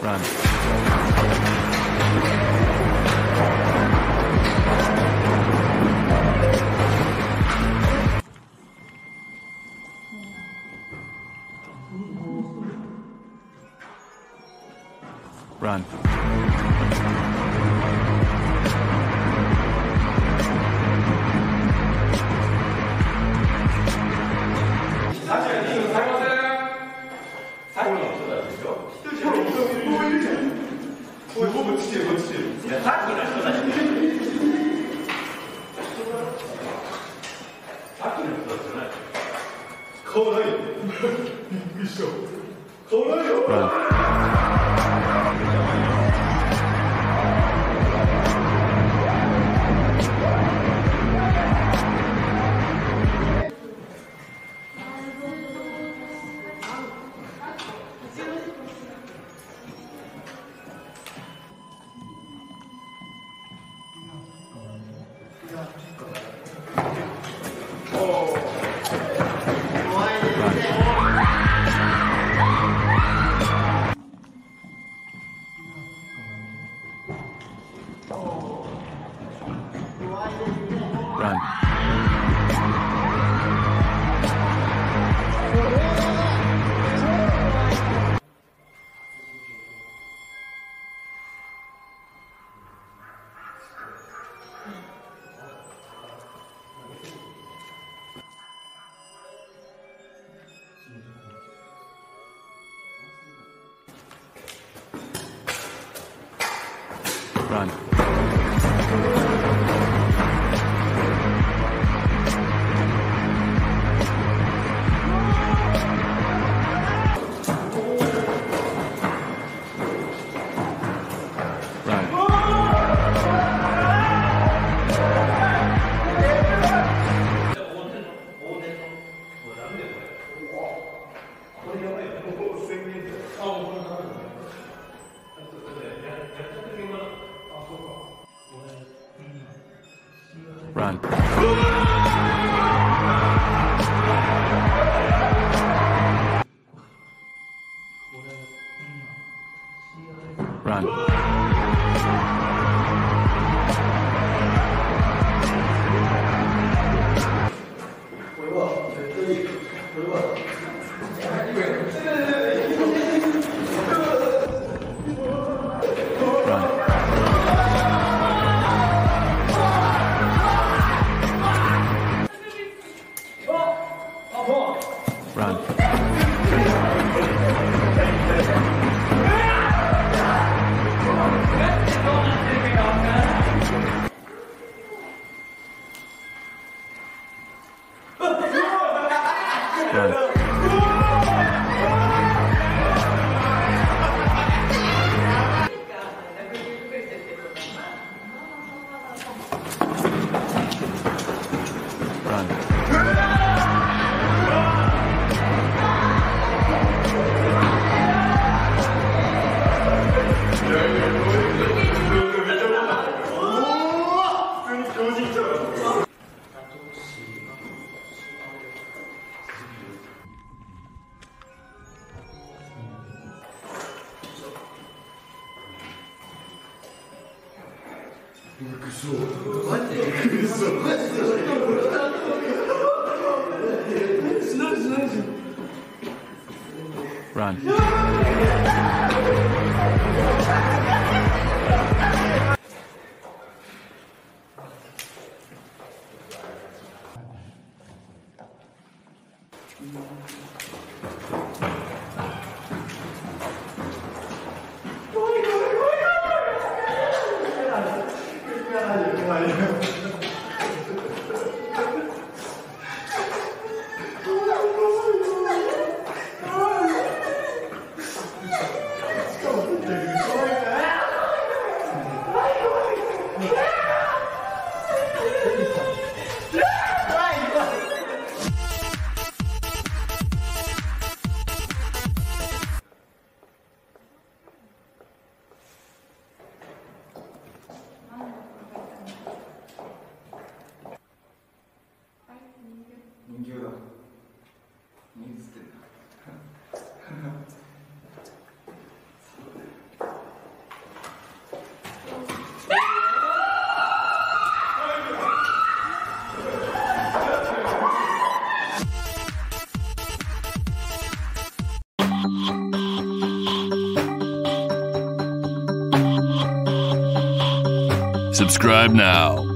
Run. Run. 落ちてる落ちてる。いや、さっきの人たち。さっきの人たちじゃない。買わないよ。びっくりした。買わないよ。run。Run. Run. Run. Run. Run. Юра. Не стыдно. Subscribe now.